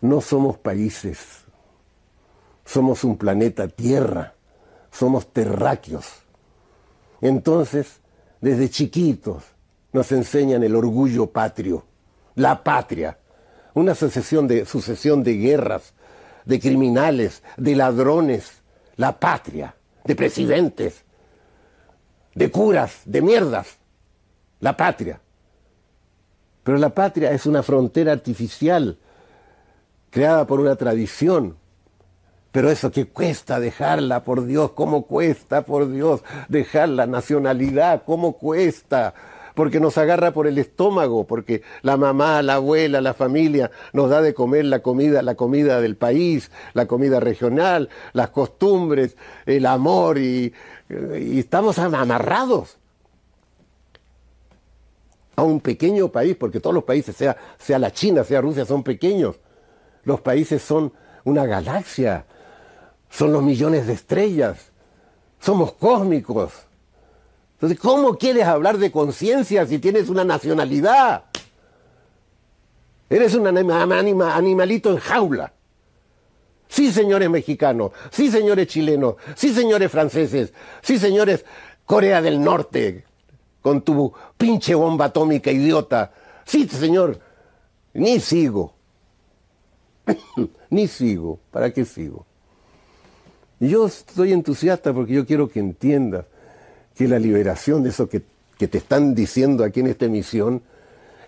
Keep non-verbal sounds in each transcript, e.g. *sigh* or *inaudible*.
no somos países, somos un planeta Tierra, somos terráqueos. Entonces, desde chiquitos nos enseñan el orgullo patrio, la patria, una sucesión de, sucesión de guerras, de criminales, de ladrones, la patria, de presidentes, de curas, de mierdas, la patria. Pero la patria es una frontera artificial creada por una tradición. Pero eso que cuesta dejarla, por Dios, ¿cómo cuesta, por Dios, dejar la nacionalidad? ¿Cómo cuesta? Porque nos agarra por el estómago, porque la mamá, la abuela, la familia nos da de comer la comida, la comida del país, la comida regional, las costumbres, el amor y, y estamos amarrados a un pequeño país, porque todos los países, sea, sea la China, sea Rusia, son pequeños. Los países son una galaxia, son los millones de estrellas, somos cósmicos. Entonces, ¿cómo quieres hablar de conciencia si tienes una nacionalidad? Eres un animalito en jaula. Sí, señores mexicanos, sí, señores chilenos, sí, señores franceses, sí, señores Corea del Norte, con tu pinche bomba atómica idiota. Sí, señor, ni sigo. *laughs* ni sigo. ¿Para qué sigo? Yo estoy entusiasta porque yo quiero que entiendas que la liberación de eso que, te están diciendo aquí en esta emisión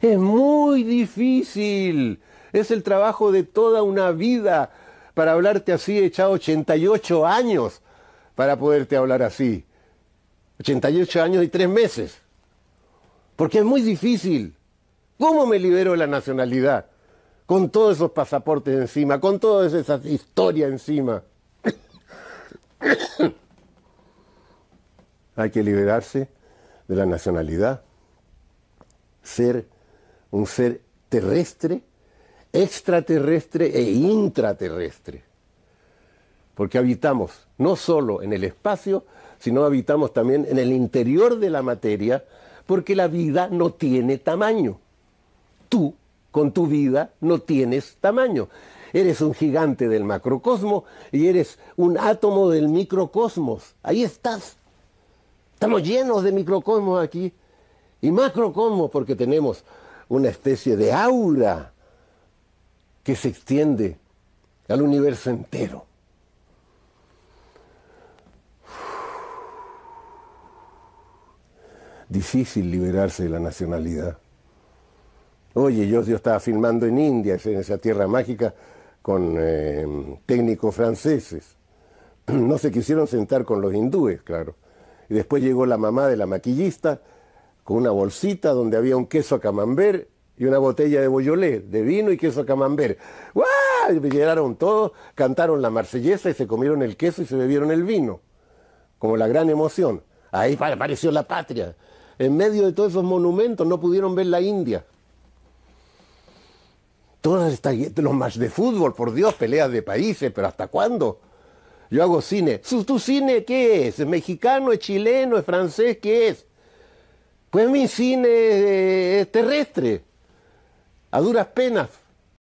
es muy difícil. Es el trabajo de toda una vida para hablarte así, echado 88 años para poderte hablar así. 88 años y 3 meses. Porque es muy difícil. ¿Cómo me libero de la nacionalidad? Con todos esos pasaportes encima, con todas esas historias encima. *coughs* Hay que liberarse de la nacionalidad, ser un ser terrestre, extraterrestre e intraterrestre. Porque habitamos no solo en el espacio, sino habitamos también en el interior de la materia, porque la vida no tiene tamaño. Tú, con tu vida, no tienes tamaño. Eres un gigante del macrocosmo y eres un átomo del microcosmos. Ahí estás. Estamos llenos de microcosmos aquí. Y macrocosmos porque tenemos una especie de aura que se extiende al universo entero. Difícil liberarse de la nacionalidad. Oye, yo, estaba filmando en India, en esa tierra mágica, con eh, técnicos franceses. *clears throat* No se quisieron sentar con los hindúes, claro. Y después llegó la mamá de la maquillista con una bolsita donde había un queso camembert y una botella de boyolé, de vino y queso camembert. ¡Guau! Llegaron todos, cantaron la marsellesa y se comieron el queso y se bebieron el vino. Como la gran emoción. Ahí apareció la patria. En medio de todos esos monumentos no pudieron ver la India. Todas estas, los match de fútbol, por Dios, peleas de países, pero ¿hasta cuándo? Yo hago cine. ¿Tu cine qué es? ¿Es mexicano, es chileno, es francés? ¿Qué es? Pues mi cine es terrestre, a duras penas.